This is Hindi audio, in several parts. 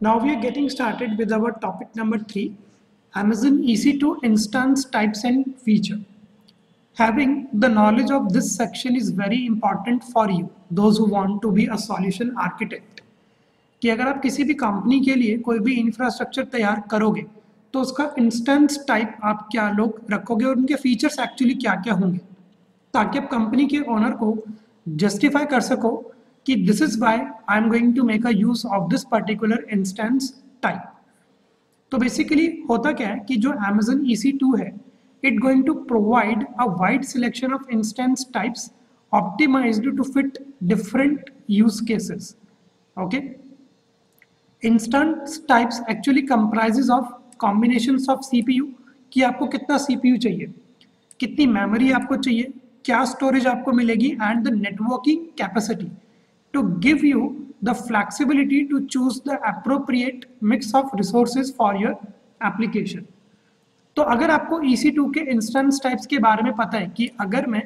Now we are getting started with our topic number three, Amazon EC2 instance types and feature. Having the knowledge of this section is very important for you, those who want to be a solution architect. कि अगर आप किसी भी कंपनी के लिए कोई भी इंफ्रास्ट्रक्चर तैयार करोगे तो उसका इंस्टेंस टाइप आप क्या लोग रखोगे और उनके फीचर्स एक्चुअली क्या क्या होंगे ताकि आप कंपनी के ओनर को जस्टिफाई कर सको कि this is why I am going to make a use of this particular instance type तो बेसिकली होता क्या है कि जो एमेजन ई सी टू है it going to provide a wide selection of instance types optimize to fit different use cases okay instance types actually comprise of combination of C P U कि आपको कितना सी पी यू चाहिए? कितनी मेमोरी आपको चाहिए? क्या स्टोरेज आपको मिलेगी? And the networking capacity to give you the flexibility to choose the appropriate mix of resources for your application. तो अगर आपको EC2 के इंस्टेंस टाइप्स के बारे में पता है कि अगर मैं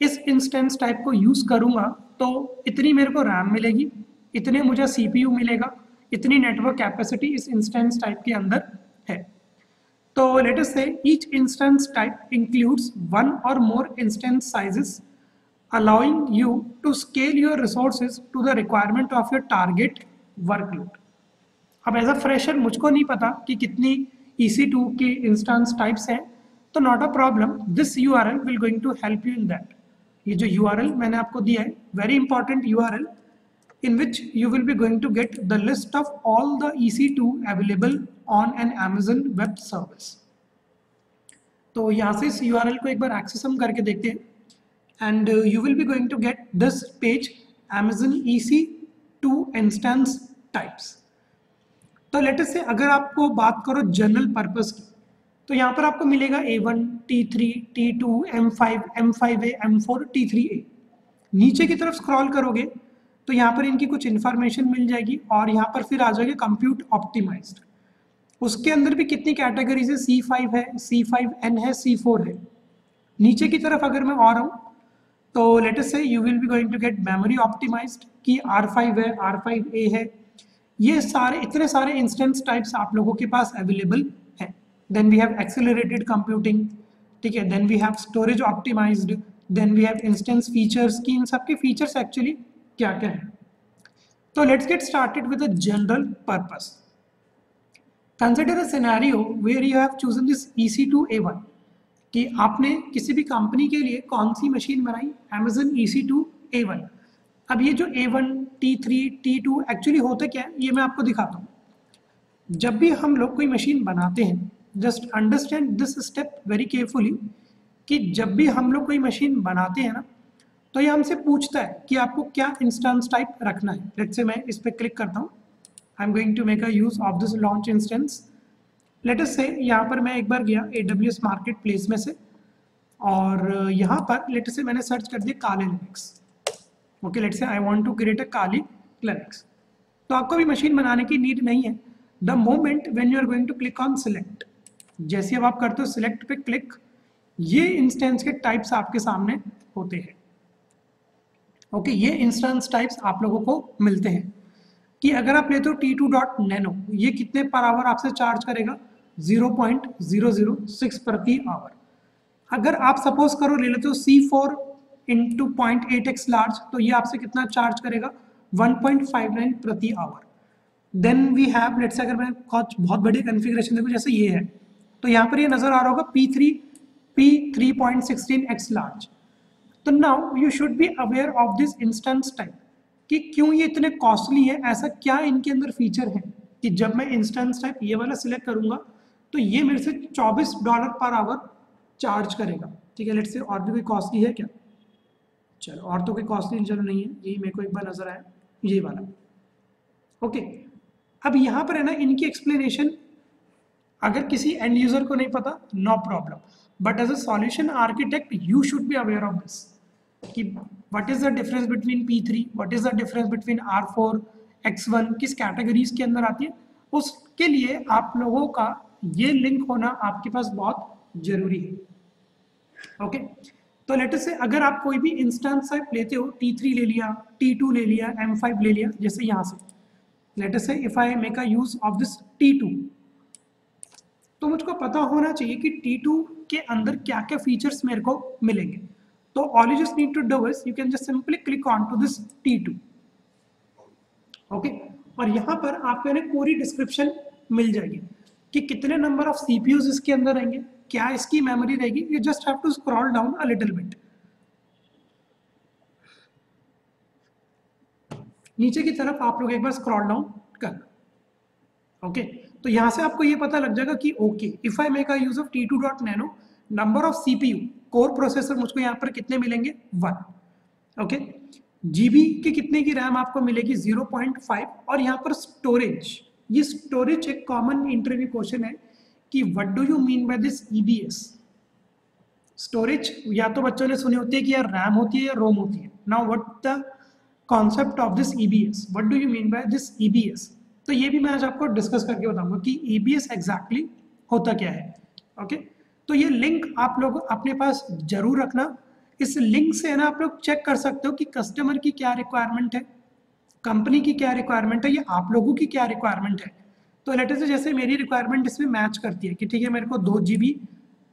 इस इंस्टेंस टाइप को यूज़ करूँगा तो इतनी मेरे को रैम मिलेगी, इतने मुझे सीपीयू मिलेगा, इतनी नेटवर्क कैपेसिटी इस इंस्टेंस टाइप के अंदर है तो let us say each instance type includes one or more instance sizes allowing you to scale your resources to the requirement of your target workload. अब एज अ फ्रेशर मुझको नहीं पता कि कितनी EC2 की इंस्टेंस टाइप्स हैं तो not a problem this U R L will going to help you in that ये जो यू आर एल मैंने आपको दिया है very important U R L in which you will be going to get the list of all the EC2 available on an Amazon web service. तो यहाँ से इस URL को एक बार एक्सेस हम करके देखते हैं and uh, you will be going to get this page Amazon EC2 instance types. तो लेटेस्ट से अगर आपको बात करो जनरल पर्पस की तो यहाँ पर आपको मिलेगा A1, T3, T2, M5, M5A, M4, T3A. नीचे की तरफ़ स्क्रॉल करोगे तो यहाँ पर इनकी कुछ इन्फॉर्मेशन मिल जाएगी और यहाँ पर फिर आ जाएगी कंप्यूट ऑप्टिमाइज्ड उसके अंदर भी कितनी कैटेगरीज है C5 है C5N है C4 है नीचे की तरफ़ अगर मैं और आऊँ तो let us say you will be going to get memory optimized कि R5 है R5A है। ये सारे, इतने सारे इंस्टेंस टाइप्स आप लोगों के पास अवेलेबल हैं। Then we have accelerated computing ठीक है? Then we have storage optimized then we have instance features की इन सब के फीचर्स एक्चुअली क्या क्या है? तो let's get started with a general purpose where you have chosen this EC2A1 कि आपने किसी भी कंपनी के लिए कौन सी मशीन बनाई? Amazon E C two A one अब ये जो A1 T3 T2 एक्चुअली होता क्या है? ये मैं आपको दिखाता हूँ। जब भी हम लोग कोई मशीन बनाते हैं just understand this step very carefully कि जब भी हम लोग कोई मशीन बनाते हैं ना तो ये हमसे पूछता है कि आपको क्या इंस्टेंस टाइप रखना है। लेट से मैं इस पर क्लिक करता हूँ। I am going to make a use of this launch instance latest से यहाँ पर मैं एक बार गया A W S marketplace में से और यहाँ पर लेटेस्ट से मैंने सर्च कर दिया काले Linux okay let say I want to create a Kali Linux तो आपको भी मशीन बनाने की नीड नहीं है। The moment when you are going to click on select जैसे अब आप करते हो सिलेक्ट पे क्लिक ये इंस्टेंस के टाइप्स आपके सामने होते हैं। ओके okay, ये इंस्टेंस टाइप्स आप लोगों को मिलते हैं। कि अगर आप लेते हो टी टू डॉट नैनो ये कितने पर आवर आपसे चार्ज करेगा? 0.006 प्रति आवर अगर आप सपोज़ करो, ले लेते हो C four into point eight X large तो ये आपसे कितना चार्ज करेगा? 1.59 प्रति hour then we have let's अगर मैं बहुत बहुत बड़ी कन्फिग्रेशन देखो, जैसे ये है तो यहाँ पर ये नज़र आ रहा होगा P three P three X large तो now you should be aware of this instance type कि क्यों ये इतने कॉस्टली है, ऐसा क्या इनके अंदर फीचर है, कि जब मैं इंस्टेंस टाइप ये वाला सिलेक्ट करूँगा तो ये मेरे से 24 डॉलर पर आवर चार्ज करेगा। ठीक है लेट से और भी कोई कॉस्टली है क्या? चलो, और तो कोई कॉस्टली चलो, नहीं है। यही मेरे को एक बार नज़र आया। यही वाला। ओके अब यहाँ पर है ना, इनकी एक्सप्लेनेशन अगर किसी एंड यूज़र को नहीं पता no problem but as a solution architect you should be aware of this कि what is the difference between P three what is the difference between R4 X1 किस कैटेगरीज के अंदर आती है, उसके लिए आप लोगों का ये लिंक होना आपके पास बहुत ज़रूरी है। ओके तो लेटर से अगर आप कोई भी इंस्टेंस टाइप लेते हो T3 ले लिया T2 ले लिया M5 ले लिया, जैसे यहाँ से। Let us say if I make a use of this T2 तो मुझको पता होना चाहिए कि T2 के अंदर क्या क्या फीचर्स मेरे को मिलेंगे। तो all you just need to do is you can just simply click on to this T2 okay और यहाँ पर आपको पूरी डिस्क्रिप्शन मिल जाएगी। कि कितने नंबर ऑफ़ सीपीयूज इसके अंदर रहेंगे? क्या इसकी मेमोरी रहेगी? You just have to scroll down a little bit नीचे की तरफ़ आप लोग एक बार स्क्रॉल डाउन कर। ओके तो यहाँ से आपको ये पता लग जाएगा कि okay if I make a use of T two dot nano number of CPU core processor मुझको यहाँ पर कितने मिलेंगे? वन ओके जीबी के कितने की रैम आपको मिलेगी? 0.5 और यहाँ पर स्टोरेज ये स्टोरेज एक कॉमन इंटरव्यू क्वेश्चन है कि what do you mean by this EBS storage या तो बच्चों ने सुने होते हैं कि यार रैम होती है या रोम होती है। Now what the concept of this EBS what do you mean by this EBS तो ये भी मैं आज आपको डिस्कस करके बताऊँगा कि ईबीएस e एग्जैक्टली होता क्या है। Okay okay? तो ये लिंक आप लोग अपने पास ज़रूर रखना। इस लिंक से है ना आप लोग चेक कर सकते हो कि कस्टमर की क्या रिक्वायरमेंट है। कंपनी की क्या रिक्वायरमेंट है, या आप लोगों की क्या रिक्वायरमेंट है? तो लेटर से जैसे मेरी रिक्वायरमेंट इसमें मैच करती है कि ठीक है, मेरे को दो जी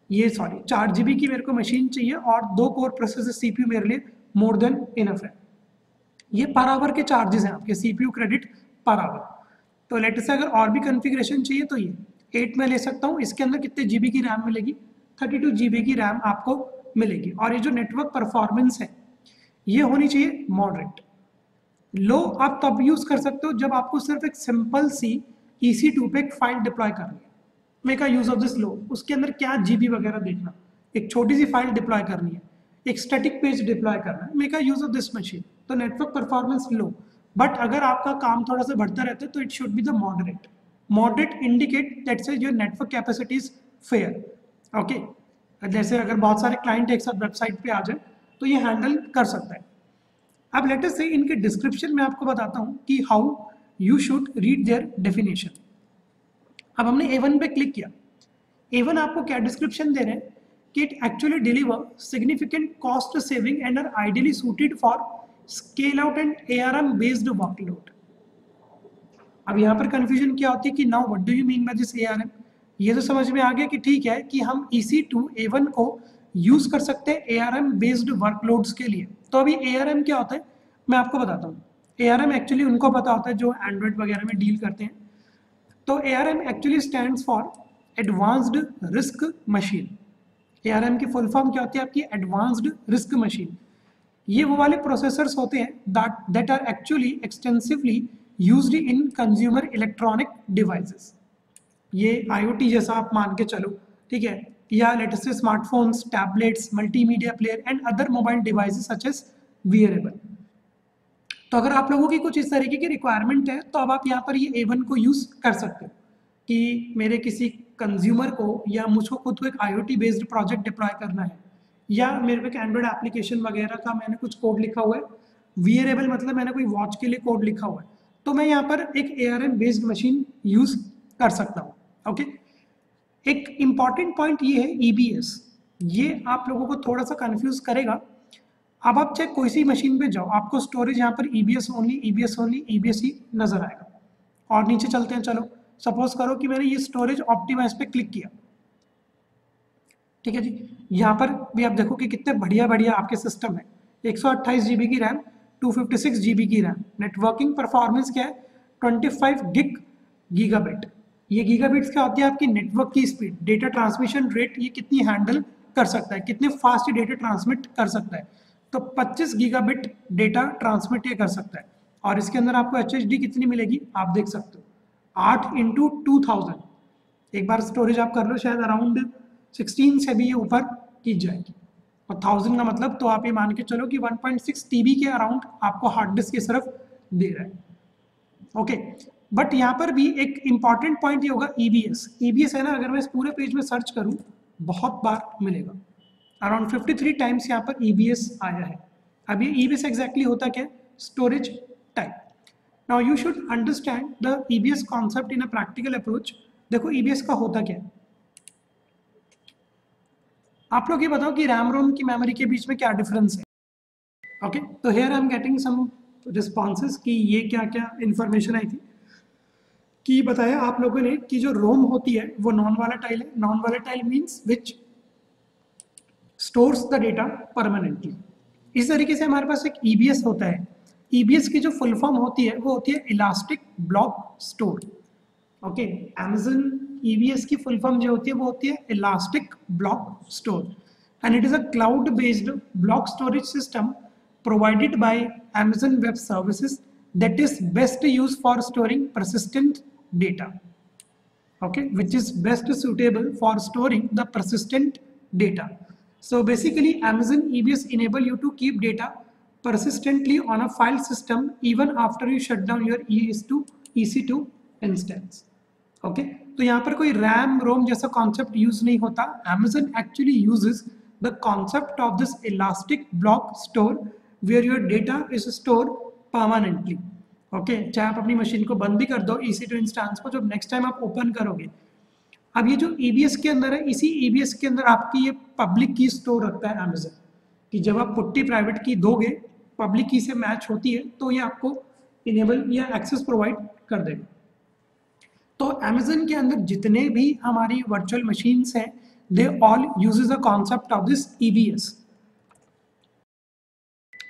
ये सॉरी चार जी की मेरे को मशीन चाहिए और दो कोर प्रोसेसर सी मेरे लिए मोर देन इनफ है। ये पर आवर के चार्जेस हैं आपके सीपीयू क्रेडिट पर आवर तो लेटर से अगर और भी कन्फिग्रेशन चाहिए तो ये एट में ले सकता हूँ, इसके अंदर कितने जीबी की रैम मिलेगी? थर्टी टू की रैम आपको मिलेगी। और ये जो नेटवर्क परफॉर्मेंस है, ये होनी चाहिए मॉडरेट लो, आप तब यूज़ कर सकते हो जब आपको सिर्फ़ एक simple C E C to पे एक फ़ाइल डिप्लॉय करनी है। मेक यूज़ ऑफ़ दिस लो उसके अंदर क्या जीबी वगैरह देखना? एक छोटी सी फ़ाइल डिप्लॉय करनी है। एक स्टैटिक पेज डिप्लॉय करना है। Make use of this machine तो नेटवर्क परफॉर्मेंस लो बट अगर आपका काम थोड़ा सा बढ़ता रहता है तो it should be the moderate moderate indicate that say your network capacity is fair okay जैसे अगर बहुत सारे क्लाइंट एक साथ वेबसाइट पे आ जाए तो ये हैंडल कर सकता है। अब लेटेस्ट से इनके डिस्क्रिप्शन में आपको बताता हूँ कि how you should read their definition अब हमने ए वन पे क्लिक किया। ए वन आपको क्या डिस्क्रिप्शन दे रहे हैं? कि it actually deliver significant cost saving and are ideally suited for scale out and A R M based workload अब यहाँ पर कन्फ्यूज़न क्या होती है कि now what do you mean by this A R M ये तो समझ में आ गया कि ठीक है कि हम E C two A one को यूज़ कर सकते हैं A R M based workloads के लिए। तो अभी एम क्या होता है? मैं आपको बताता हूँ। एम एक्चुअली उनको पता होता है जो एंड्रॉइड वगैरह में डील करते हैं। तो A R M actually stand for advanced risk machine A R M की फुल फॉर्म क्या होती है आपकी? एडवांस्ड रिस्क मशीन ये वो वाले प्रोसेसर्स होते हैं that that are actually extensively used in consumer electronic devices ये आईओटी जैसा आप मान के चलो, ठीक है? या latest smartphones tablets multimedia player and other mobile devices such as wearable तो अगर आप लोगों की कुछ इस तरीके की रिक्वायरमेंट है तो अब आप यहाँ पर ये ए वन को यूज़ कर सकते हो कि मेरे किसी कंज्यूमर को या मुझको खुद को एक आईओटी बेस्ड प्रोजेक्ट डिप्लॉय करना है, या मेरे पे एक एंड्रॉइड एप्लीकेशन वगैरह का मैंने कुछ कोड लिखा हुआ है। वियरेबल मतलब मैंने कोई वॉच के लिए कोड लिखा हुआ है। तो मैं यहाँ पर एक एआरएम बेस्ड मशीन यूज़ कर सकता हूँ ओके एक इंपॉर्टेंट पॉइंट ये है ईबीएस e ये आप लोगों को थोड़ा सा कंफ्यूज करेगा। अब आप चाहे कोई सी मशीन पे जाओ, आपको स्टोरेज यहाँ पर EBS only EBS only EBS ही नज़र आएगा। और नीचे चलते हैं, चलो। सपोज़ करो कि मैंने ये स्टोरेज ऑप्टिमाइज पे क्लिक किया। ठीक है जी? यहाँ पर भी आप देखो कि कितने बढ़िया बढ़िया आपके सिस्टम है। एक सौ की रैम 256 जीबी की रैम नेटवर्किंग परफॉर्मेंस क्या है? 25 गिग गीगाबिट ये गीगाबिट्स क्या होती है? आपकी नेटवर्क की स्पीड डेटा ट्रांसमिशन रेट ये कितनी हैंडल कर सकता है? कितने फास्ट डेटा ट्रांसमिट कर सकता है? तो 25 गीगाबिट डेटा ट्रांसमिट ये कर सकता है। और इसके अंदर आपको एच कितनी मिलेगी? आप देख सकते हो। आठ इंटू टू थाउज़ेंड एक बार स्टोरेज आप कर लो, शायद अराउंड सिक्सटीन से भी ये ऊपर की जाएगी। और थाउज़ेंड का मतलब तो आप ये मान के चलो कि 1.6 पॉइंट के अराउंड आपको हार्ड डिस्क की सिर्फ़ दे रहा है। ओके बट यहाँ पर भी एक इंपॉर्टेंट पॉइंट ये होगा ईबीएस e ईबीएस e है ना, अगर मैं इस पूरे पेज में सर्च करूँ, बहुत बार मिलेगा। अराउंड 53 टाइम्स यहाँ पर ईबीएस e आया है। अब ये ईबीएस एग्जैक्टली होता क्या storage type now you should understand the EBS concept in a practical approach देखो ईबीएस का होता क्या है? आप लोग ये बताओ कि रैम रोम की मेमोरी के बीच में क्या डिफरेंस है? ओके तो here I am getting some responses कि ये क्या क्या इन्फॉर्मेशन आई थी। कि बताया आप लोगों ने कि जो रोम होती है, वो नॉन वालेटाइल है। Non volatile means which stores the data permanently इस तरीके से हमारे पास एक ईबीएस होता है। ईबीएस की जो फुल फॉर्म होती है, वो होती है elastic block store okay Amazon EBS की फुल फॉर्म जो होती है, वो होती है elastic block store and it is a cloud based block storage system provided by Amazon web Services that is best used for storing persistent data okay which is best suitable for storing the persistent data so basically Amazon EBS enable you to keep data persistently on a file system even after you shut down your ES2 EC2 instance okay okay? तो यहाँ पर कोई रैम रोम जैसा कॉन्सेप्ट यूज नहीं होता Amazon actually uses the concept of this elastic block store where your data is store permanently okay चाहे आप अपनी मशीन को बंद भी कर दो ई टू इंस्टांस को जब नेक्स्ट टाइम आप ओपन करोगे। अब ये जो ई e के अंदर है, इसी ई e के अंदर आपकी ये पब्लिक की स्टोर रखता है अमेजन कि जब आप पुट्टी प्राइवेट की दोगे पब्लिक की से मैच होती है तो ये आपको इनेबल या एक्सेस प्रोवाइड कर देगा। तो अमेजन के अंदर जितने भी हमारी वर्चुअल मशीन्स हैं they all uses the concept of this EVS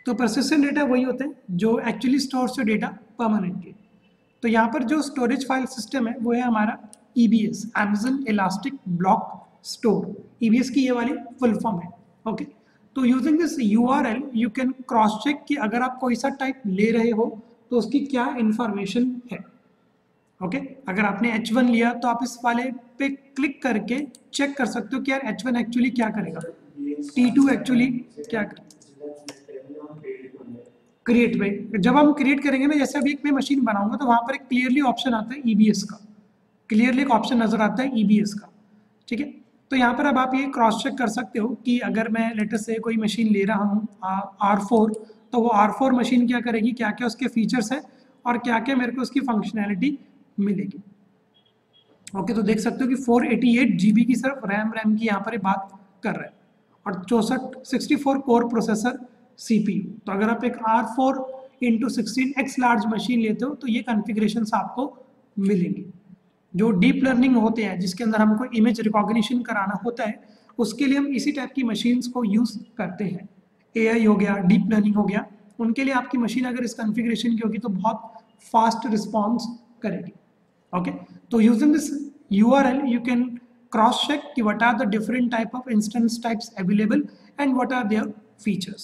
तो परसिस्टेंट डेटा वही होते हैं, जो एक्चुअली स्टोर से डेटा परमानेंटली तो यहाँ पर जो स्टोरेज फ़ाइल सिस्टम है, वो है हमारा E B S Amazon elastic block store E B S की ये वाली फुल फॉर्म है ओके तो using this U R L you can cross check कि अगर आप कोई सा टाइप ले रहे हो तो उसकी क्या इंफॉर्मेशन है ओके okay? अगर आपने एच वन लिया तो आप इस वाले पे क्लिक करके चेक कर सकते हो कि यार एच वन एक्चुअली क्या करेगा? टी टू एक्चुअली क्या करेगा? क्रिएट में। जब हम क्रिएट करेंगे ना, जैसे अभी एक मैं मशीन बनाऊँगा तो वहाँ पर एक क्लियरली ऑप्शन आता है ईबीएस का। क्लियरली एक ऑप्शन नज़र आता है ईबीएस का। ठीक है? तो यहाँ पर अब आप ये क्रॉस चेक कर सकते हो कि अगर मैं लेटेस्ट से कोई मशीन ले रहा हूँ आर फोर तो वो आर फोर मशीन क्या करेगी? क्या क्या उसके फीचर्स है? और क्या क्या मेरे को उसकी फंक्शनैलिटी मिलेगी? ओके तो देख सकते हो कि 488 जीबी की सिर्फ़ रैम रैम की यहाँ पर बात कर रहे हैं। और चौसठ सिक्सटी कोर प्रोसेसर सीपीयू। तो अगर आप एक R four into sixteen X large machine लेते हो तो ये कॉन्फ़िगरेशन आपको मिलेंगे। जो डीप लर्निंग होते हैं, जिसके अंदर हमको इमेज रिकॉग्निशन कराना होता है, उसके लिए हम इसी टाइप की मशीन्स को यूज़ करते हैं। एआई हो गया डीप लर्निंग हो गया, उनके लिए आपकी मशीन अगर इस कन्फिग्रेशन की होगी तो बहुत फास्ट रिस्पॉन्स करेगी। Okay? so using this you can cross check कि what are the different type of instance types available and what are their features